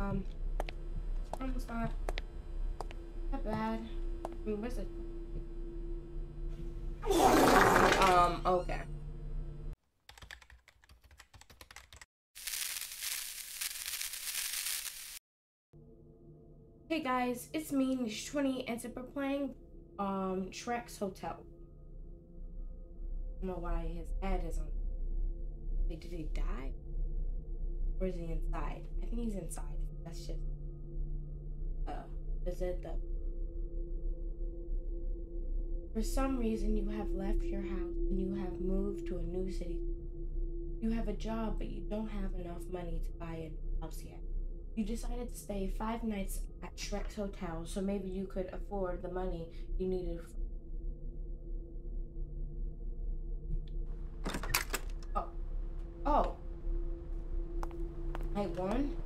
Um, almost not that bad. I mean, what's it? Um, okay. Hey guys, it's me, Nejah20, and we're playing um Shrek's Hotel. I don't know why his head is on. Wait, did he die? Or is he inside? I think he's inside. That's just. Uh, is it the. For some reason, you have left your house and you have moved to a new city. You have a job, but you don't have enough money to buy a house yet. You decided to stay five nights at Shrek's Hotel, so maybe you could afford the money you needed. Oh. Oh. I won?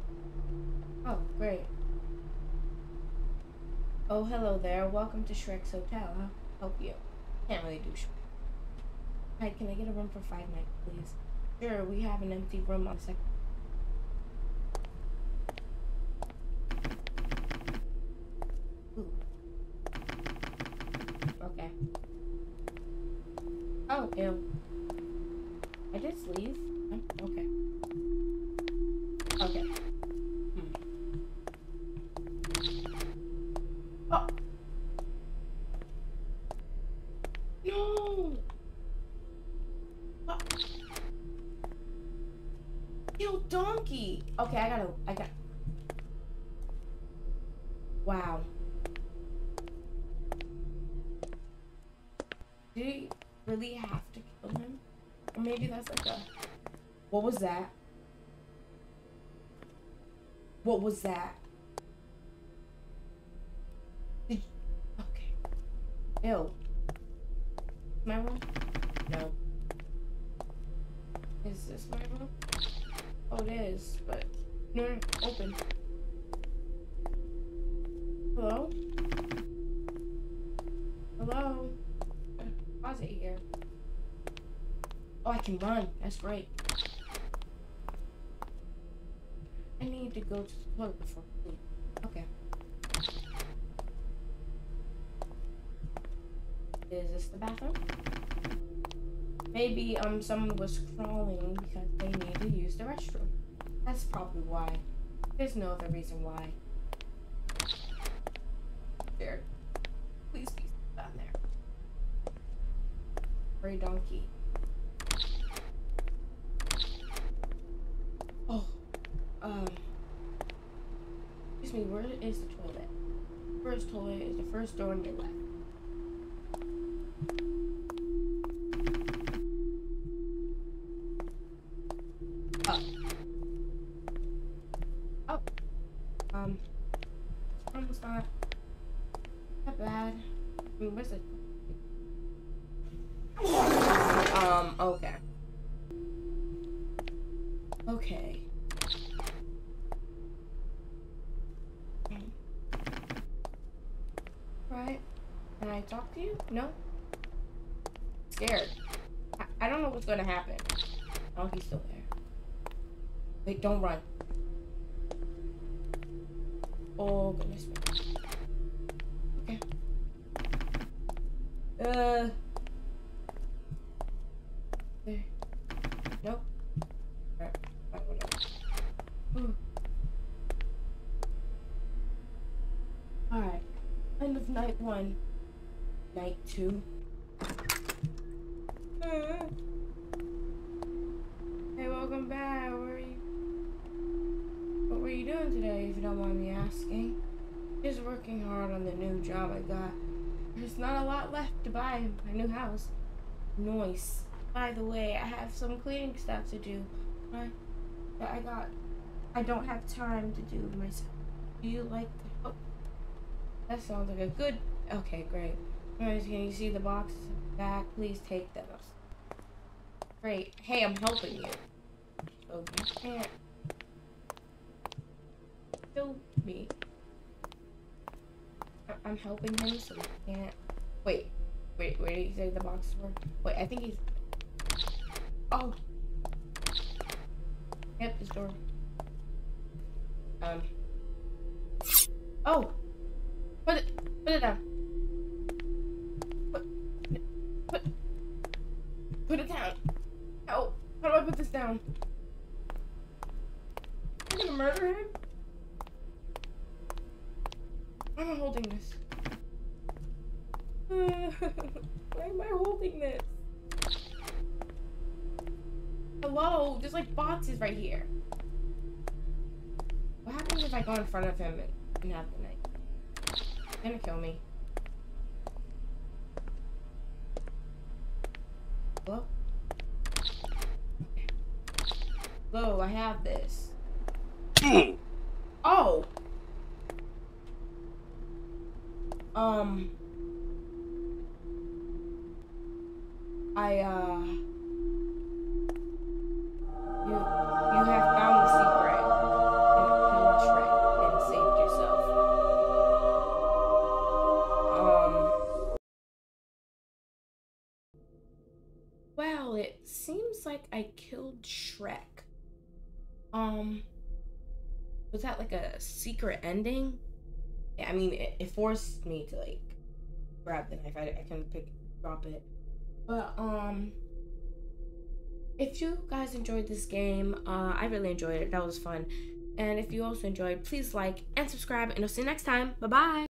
Oh, great. Oh, hello there. Welcome to Shrek's Hotel. I'll help you. Can't really do Shrek. Hi, can I get a room for five nights, please? Sure, we have an empty room on the second. Ooh. Okay. Oh, ew. I just leave? Oh, okay. Okay. Hmm. Oh! No! Oh. Kill donkey! Okay, I gotta, I got. Wow. Did he really have to kill him? Or maybe that's like a. What was that? What was that? Did okay. Ew. My room? No. Is this my room? Oh, it is, but no, open. Hello? Hello? Closet here. Oh, I can run. That's great. I need to go to the toilet before. Okay. Is this the bathroom? Maybe um someone was crawling because they need to use the restroom. That's probably why. There's no other reason why. There. Please be down there. Gray donkey. Oh. Um. Excuse me, where is the toilet? First toilet is the first door on your left. Oh. Oh. Um. Almost not that bad. Um, okay. Okay. Right? Can I talk to you? No? Scared. I, I don't know what's gonna happen. Oh, he's still there. Wait, don't run. Oh, goodness. Uh. There. Nope. Alright, alright, whatever. Alright. End of night one. Night two. Uh. Hey, welcome back. Where are you? What were you doing today, if you don't mind me asking? Just working hard on the new job I got. There's not a lot left to buy my new house. Noise. By the way, I have some cleaning stuff to do. I, that I got. I don't have time to do myself. Do you like the help? That sounds like a good. Okay, great. Anyways, can you see the boxes back? Please take them. Great. Hey, I'm helping you. So you can't kill me. I'm helping him, so he can't. Wait, wait, where did he say the box were? Wait, I think he's. Oh. Yep, this door. Um, Oh. Put it put it down. Put put put it down. How how do I put this down? I'm gonna murder him? I'm holding this. Why am I holding this? Hello? There's like boxes right here. What happens if I go in front of him and, have the knife? He's gonna kill me. Hello? Hello, I have this. oh! Um... I, uh... You, you have found the secret and killed Shrek and saved yourself. Um... Well, it seems like I killed Shrek. Um... Was that like a secret ending? I mean, it, it forced me to like grab the knife. I, I couldn't pick, drop it. But um, if you guys enjoyed this game, uh, I really enjoyed it. That was fun. And if you also enjoyed, please like and subscribe, and I'll see you next time. Bye bye.